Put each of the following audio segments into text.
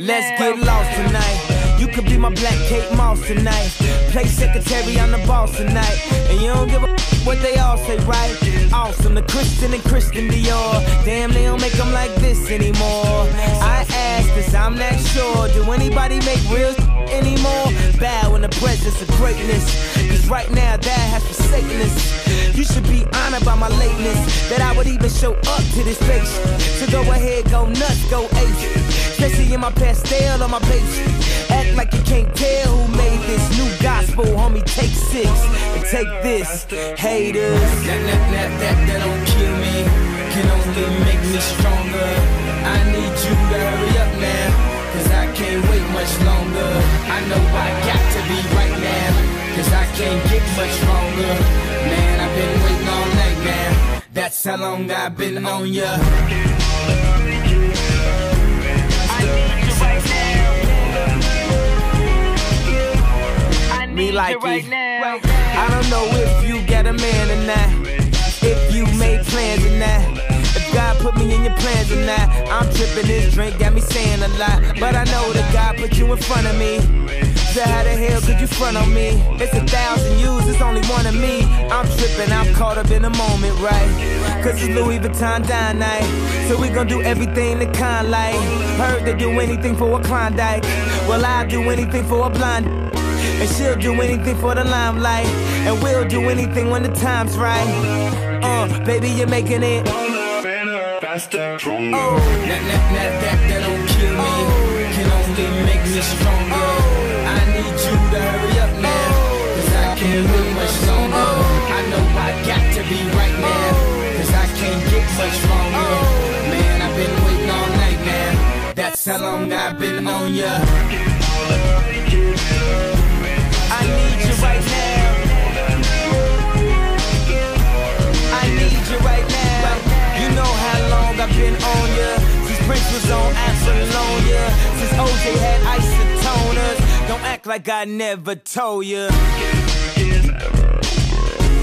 Let's get lost tonight. You could be my black Kate Moss tonight. Play secretary on the boss tonight. And you don't give a what they all say, right? Awesome, the Christian and Christian Dior. Damn, they don't make them like this anymore. I cause I'm not sure. Do anybody make real anymore? Bow in the presence of greatness. Cause right now, that has forsaken us. You should be honored by my lateness. That I would even show up to this place. So go ahead, go nuts, go ace. Especially in my pastel on my page. Act like you can't tell who made this new gospel, homie. Take six and take this, haters. That, that, that, that, that don't kill me, can only make me stronger. I need you to hurry up now, cause I can't wait much longer. I know I got to be right now, cause I can't get much stronger. Man, I've been waiting all night now. That's how long I've been on ya. Me like it. Right now. I don't know if you got a man or not. If you made plans or not. God put me in your plans or not. I'm tripping this drink, got me saying a lot. But I know that God put you in front of me. So how the hell could you front on me? It's a thousand yous, it's only one of me. I'm tripping, I'm caught up in the moment, right? Cause it's Louis Vuitton dine night. So we gon' do everything the kind like. Heard they do anything for a Klondike. Well, I'll do anything for a blind. And she'll do anything for the limelight. And we'll do anything when the time's right. Uh, baby, you're making it. Better, faster, uh, stronger. Oh, that, that, that, that, that don't kill me. Oh. Can only make me stronger. Oh, I need you to hurry up now. Oh. Cause I can't wait much longer. Oh. I know I got to be right now. Cause I can't get much stronger. Man, I've been waiting all night now. That's how long I've been on ya. I need you right now. I need you right now. Been on ya. Since Prince was on Apollonia. Since OJ had isotoners. Don't act like I never told ya.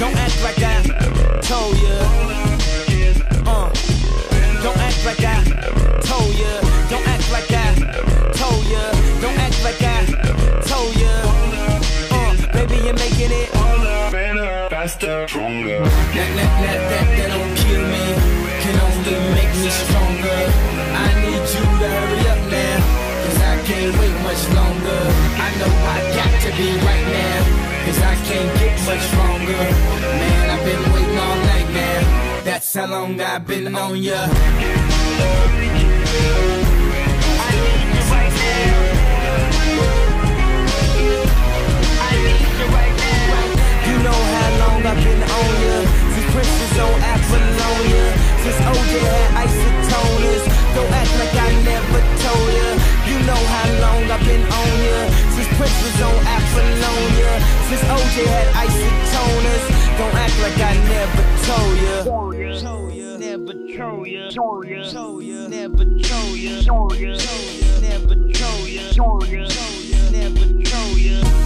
Don't act like I told ya. Uh. Don't act like I told ya. Don't act like I told ya. Don't act like I told ya. Uh, baby, you're making it. Better, faster, stronger. That, that, that, that, that don't kill me, only make me stronger. I need you to hurry up now, cause I can't wait much longer. I know I got to be right now, cause I can't get much stronger. Man, I've been waiting all night now, that's how long I've been on ya. I need you right now. I need you right now. You know how long I've been on ya. Was on Apollonia. Since OJ had isotoners. Don't act like I never told ya. You know how long I've been on ya. Since Prince was on Apollonia. Since OJ had isotoners. Don't act like I never told ya. Never told ya. Ya. Told ya. Never. Told ya. Never. Told ya. Never told ya.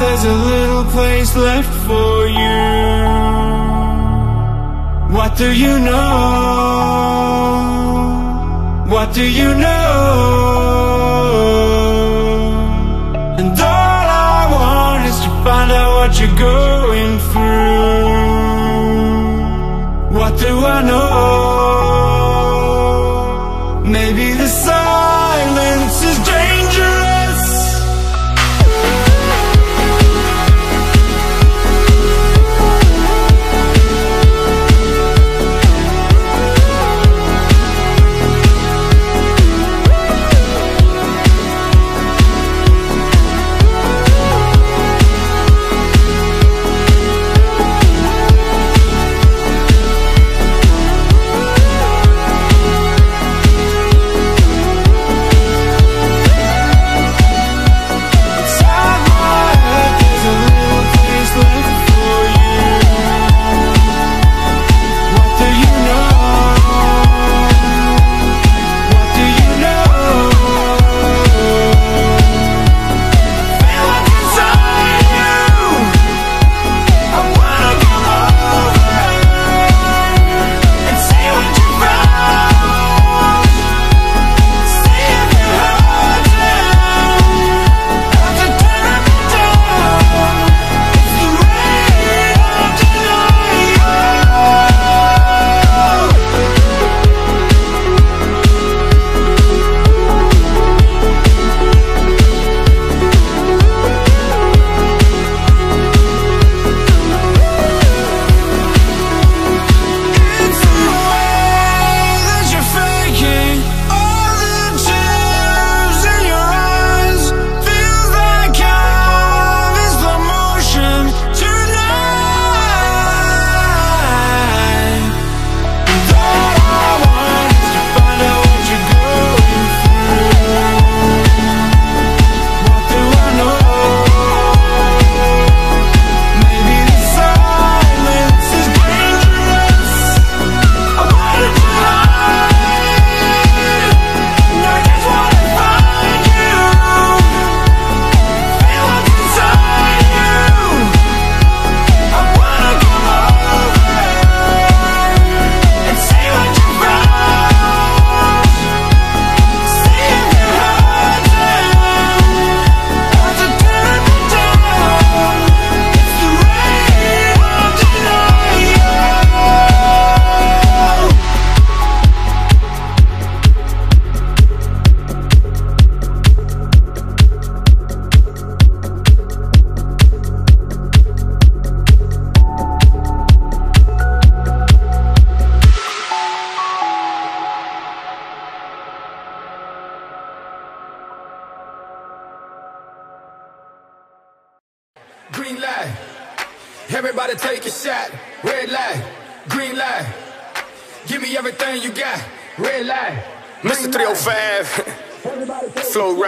There's a little place left for you. What do you know? What do you know? And all I want is to find out what you're going through. What do I know?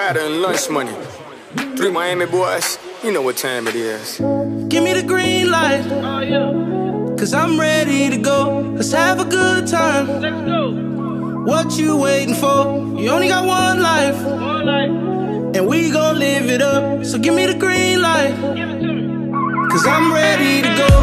Rider and Lunch Money. Three Miami boys. You know what time it is. Give me the green light. Oh, Cause I'm ready to go. Let's have a good time. Let's go. What you waiting for? You only got one life. One life. And we gon' live it up. So give me the green light. Give it to me. Cause I'm ready to go.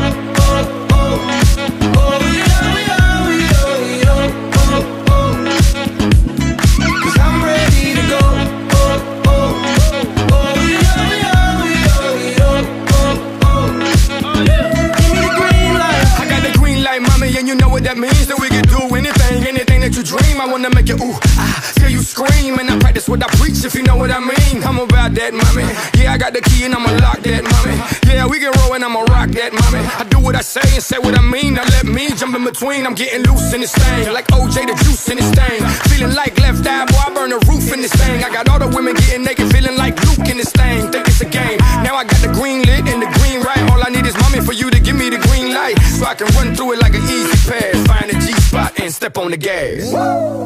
You ooh, ah, you scream. And I practice what I preach, if you know what I mean. I'm about that, mommy. Yeah, I got the key and I'ma lock that, mommy. Yeah, we can roll and I'ma rock that, mommy. I do what I say and say what I mean. Now let me jump in between. I'm getting loose in this thing, like OJ the juice in this thing. Feeling like left eye, boy, I burn the roof in this thing. I got all the women getting naked, feeling like Luke in this thing. Think it's a game. Now I got the green lit and the green right. All I need is mommy for you to give me the green light, so I can run through it like and step on the gas.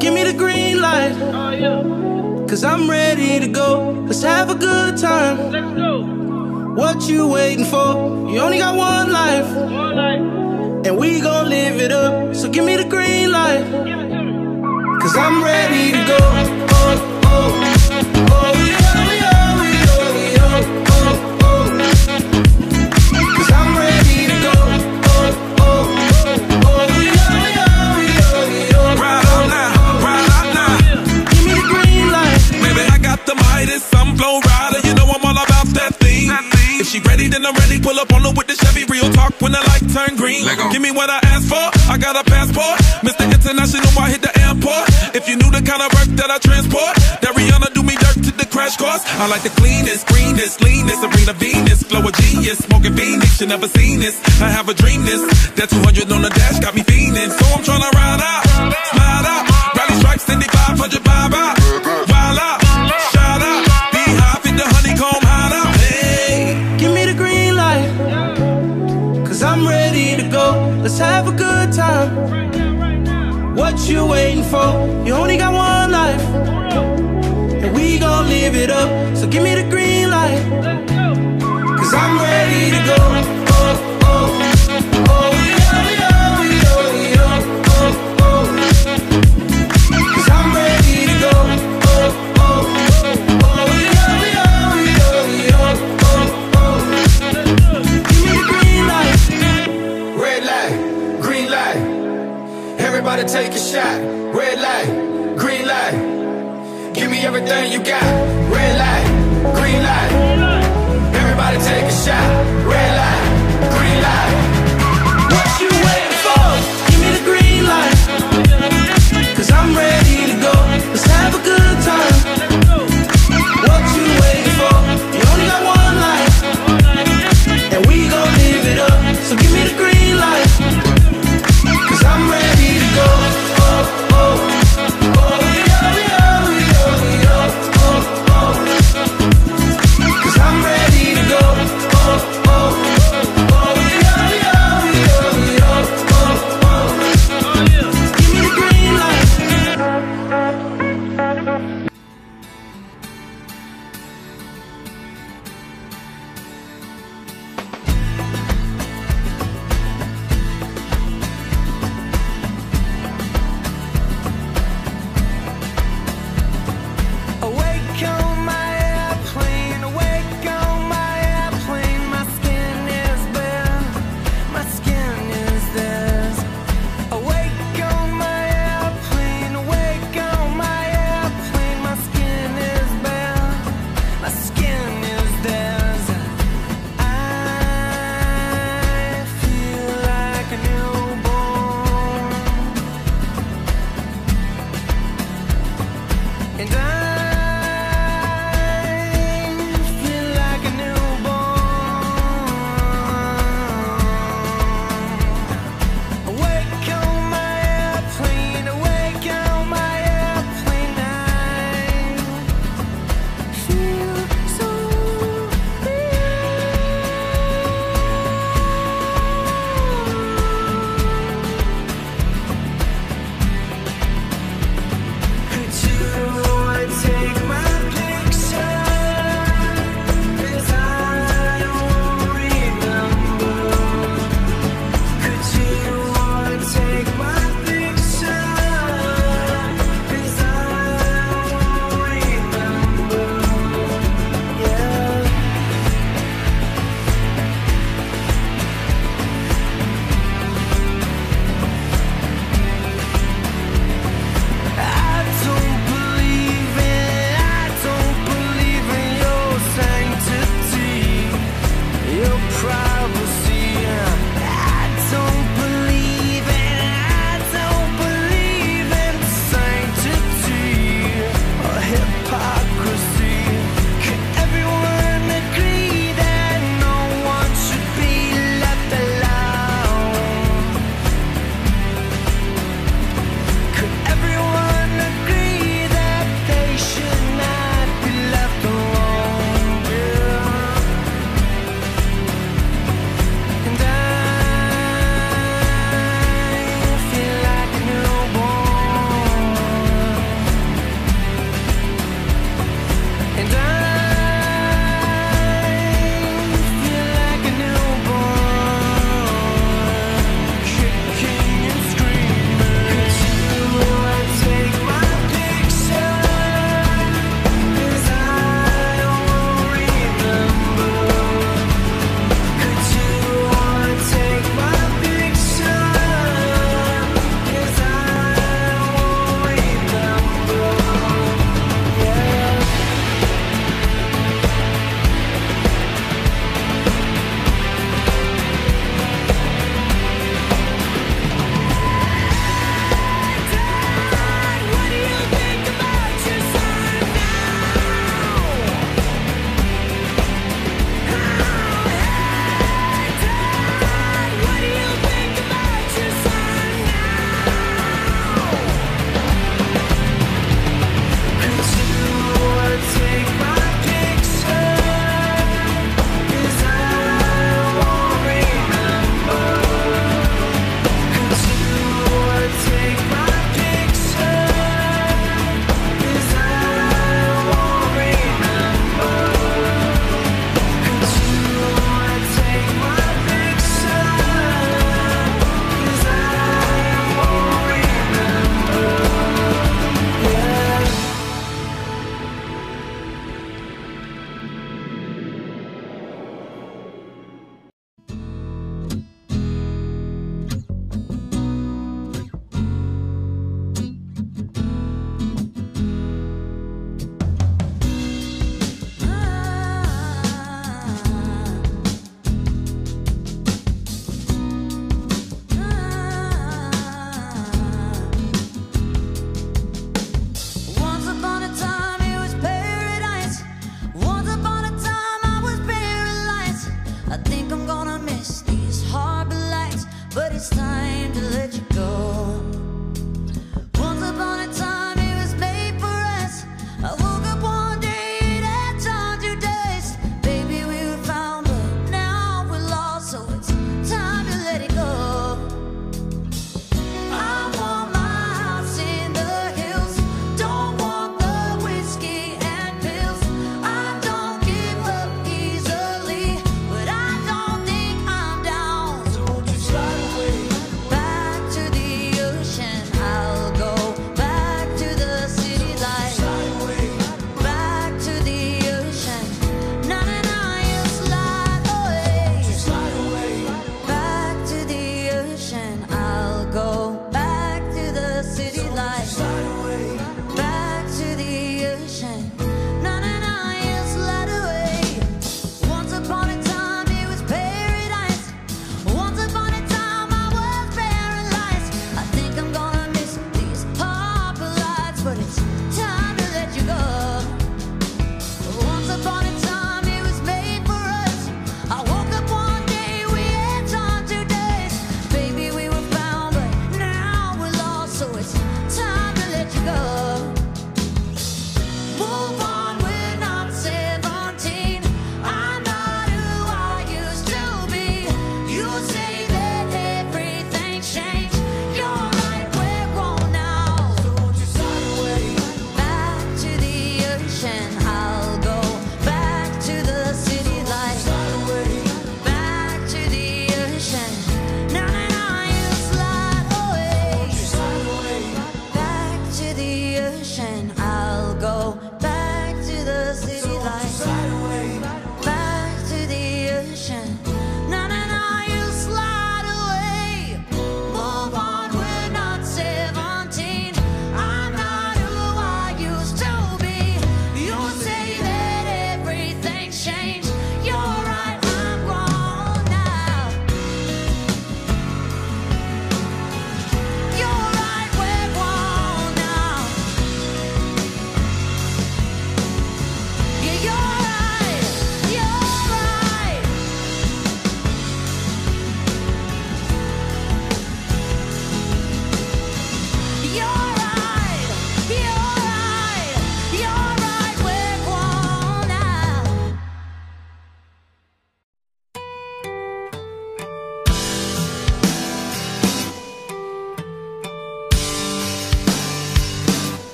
Give me the green light. Oh, yeah. Cause I'm ready to go. Let's have a good time. Let's go. What you waiting for? You only got one life. One life. And we gon' live it up. So give me the green light. Give it to me. Cause I'm ready to go. Oh, oh, she ready, then I'm ready. Pull up on her with the Chevy, real talk when the light turn green. Give me what I asked for, I got a passport. Mr. International, I hit the airport. If you knew the kind of work that I transport, that Rihanna do me dirt to the crash course. I like the cleanest, greenest, leanest, Serena Venus, flow a genius, smoking Phoenix, you never seen this. I have a dream this, that 200 on the dash got me fiending. So I'm tryna ride out, out, What you waiting for? You only got one life. And we gon' live it up. So give me the green light. Cause I'm ready to go. Shot. Red light, green light. Give me everything you got. Red light, green light. Everybody take a shot.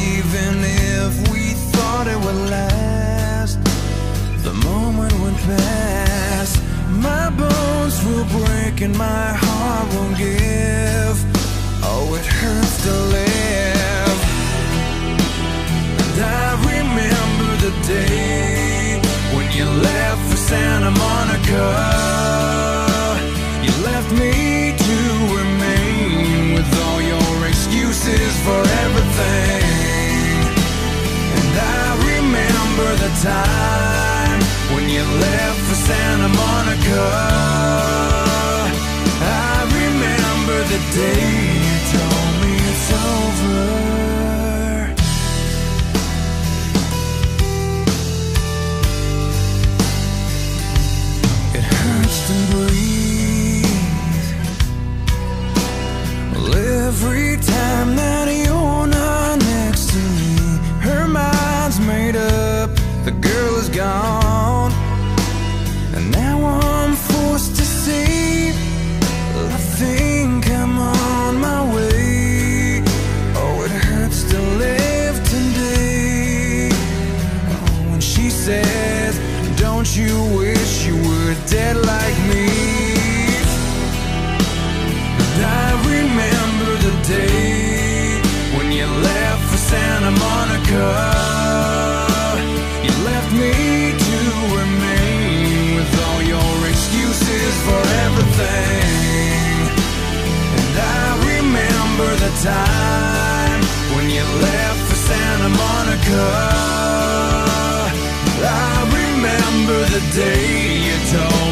even if we thought it would last, the moment went past. My bones will break and my heart won't give. Oh, it hurts to live. And I remember the day when you left for Santa Monica. You left me to remain with all your excuses for everything. remember the time when you left for Santa Monica. I remember the day you told me it's over. It hurts to breathe. time when you left for Santa Monica. I remember the day you told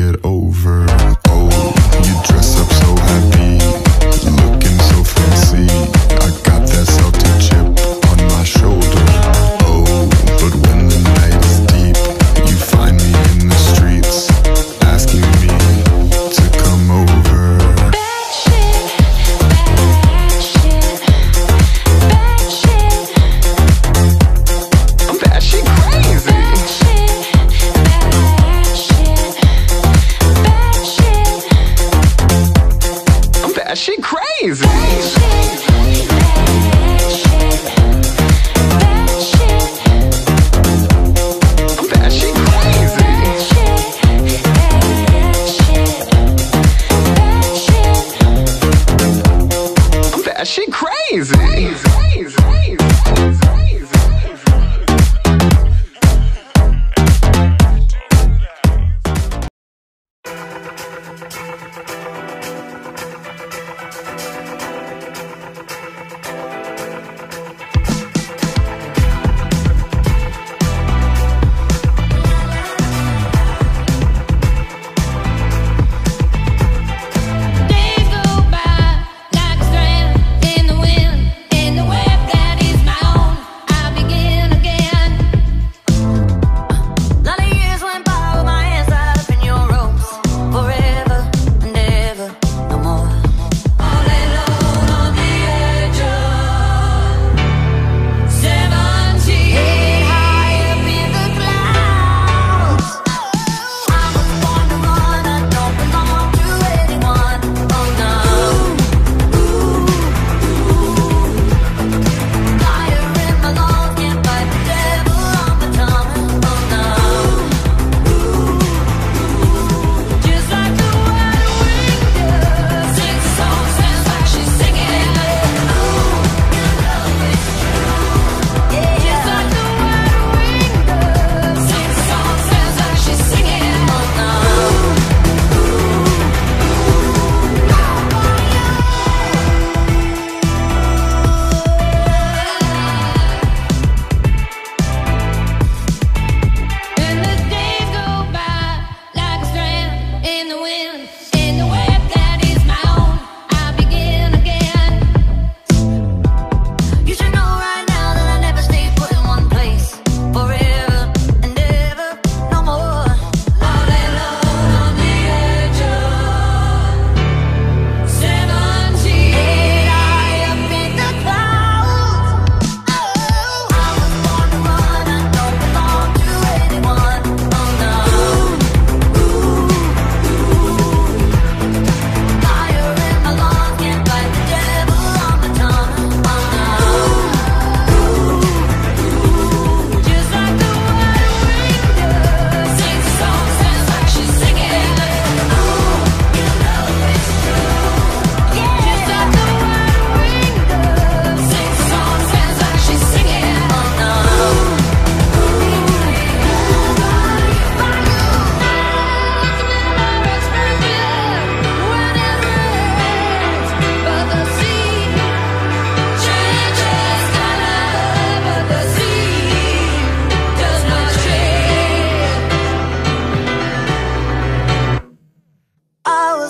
get over.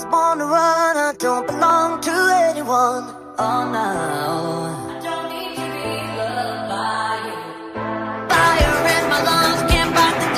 was born to run, I don't belong to anyone. Oh no. My lungs can't fight the